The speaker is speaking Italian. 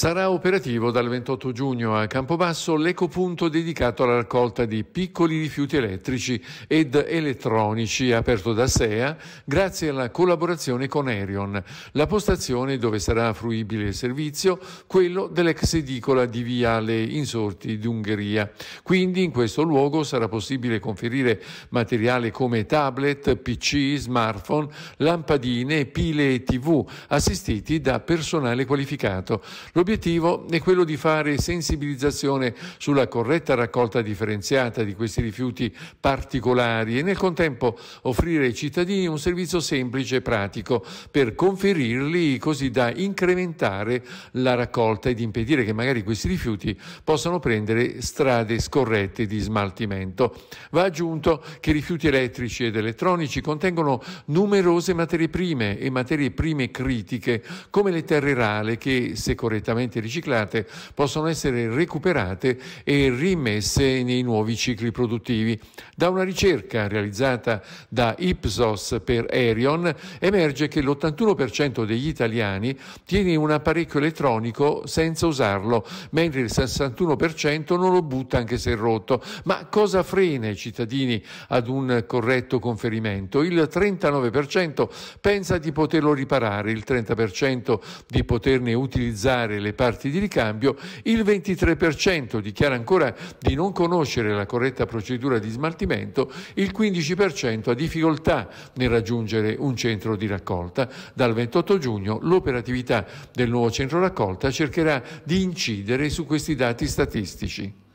Sarà operativo dal 28 giugno a Campobasso l'ecopunto dedicato alla raccolta di piccoli rifiuti elettrici ed elettronici aperto da SEA grazie alla collaborazione con Erion. La postazione dove sarà fruibile il servizio, quello dell'ex edicola di Viale Insorti d'Ungheria. Quindi in questo luogo sarà possibile conferire materiale come tablet, PC, smartphone, lampadine, pile e tv assistiti da personale qualificato. L'obiettivo è quello di fare sensibilizzazione sulla corretta raccolta differenziata di questi rifiuti particolari e nel contempo offrire ai cittadini un servizio semplice e pratico per conferirli così da incrementare la raccolta ed impedire che magari questi rifiuti possano prendere strade scorrette di smaltimento. Va aggiunto che i rifiuti elettrici ed elettronici contengono numerose materie prime e materie prime critiche come le terre rare che se correttamente correttamente riciclate possono essere recuperate e rimesse nei nuovi cicli produttivi. Da una ricerca realizzata da Ipsos per Erion emerge che l'81% degli italiani tiene un apparecchio elettronico senza usarlo, mentre il 61% non lo butta anche se rotto. Ma cosa frena i cittadini ad un corretto conferimento? Il 39% pensa di poterlo riparare, il 30% di poterne utilizzare le parti di ricambio, il 23% dichiara ancora di non conoscere la corretta procedura di smaltimento, il 15% ha difficoltà nel raggiungere un centro di raccolta. Dal 28 giugno l'operatività del nuovo centro raccolta cercherà di incidere su questi dati statistici.